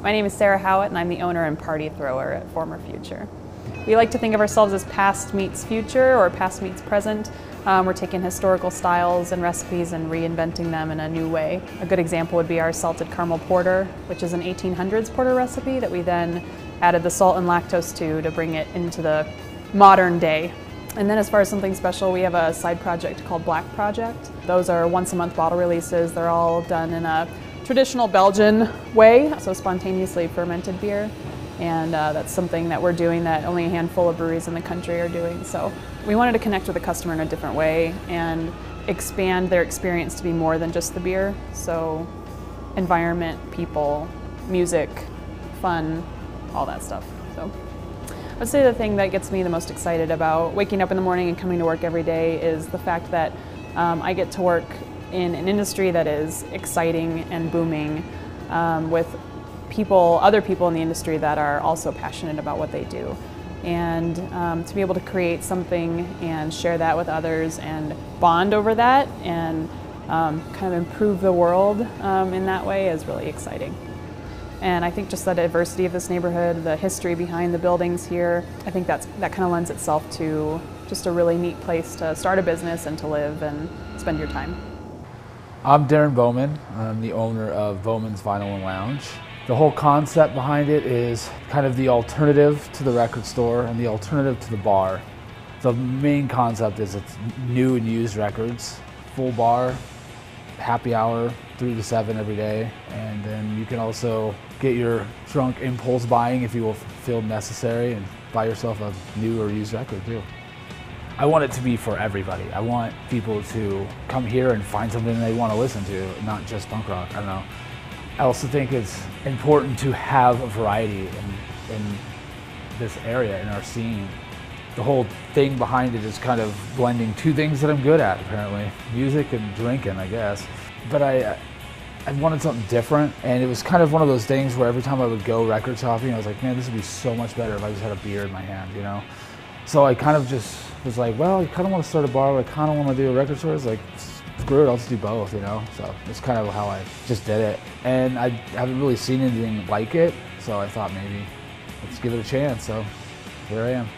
My name is Sarah Howat and I'm the owner and party thrower at Former Future. We like to think of ourselves as past meets future or past meets present. Um, we're taking historical styles and recipes and reinventing them in a new way. A good example would be our salted caramel porter, which is an 1800s porter recipe that we then added the salt and lactose to to bring it into the modern day. And then as far as something special, we have a side project called Black Project. Those are once a month bottle releases. They're all done in a traditional Belgian way, so spontaneously fermented beer. And uh, that's something that we're doing that only a handful of breweries in the country are doing. So we wanted to connect with the customer in a different way and expand their experience to be more than just the beer. So environment, people, music, fun, all that stuff. So I'd say the thing that gets me the most excited about waking up in the morning and coming to work every day is the fact that um, I get to work in an industry that is exciting and booming um, with people, other people in the industry that are also passionate about what they do. And um, to be able to create something and share that with others and bond over that and um, kind of improve the world um, in that way is really exciting. And I think just the diversity of this neighborhood, the history behind the buildings here, I think that's, that kind of lends itself to just a really neat place to start a business and to live and spend your time. I'm Darren Bowman. I'm the owner of Bowman's Vinyl and Lounge. The whole concept behind it is kind of the alternative to the record store and the alternative to the bar. The main concept is it's new and used records, full bar, happy hour, three to seven every day. And then you can also get your drunk impulse buying if you will feel necessary and buy yourself a new or used record too. I want it to be for everybody. I want people to come here and find something they want to listen to, not just punk rock. I don't know. I also think it's important to have a variety in, in this area, in our scene. The whole thing behind it is kind of blending two things that I'm good at, apparently. Music and drinking, I guess. But I, I wanted something different, and it was kind of one of those things where every time I would go record shopping, I was like, man, this would be so much better if I just had a beer in my hand, you know? So I kind of just was like, well, I kind of want to start a bar, but I kind of want to do a record store. It's like, screw it, I'll just do both, you know? So it's kind of how I just did it. And I haven't really seen anything like it, so I thought maybe let's give it a chance. So here I am.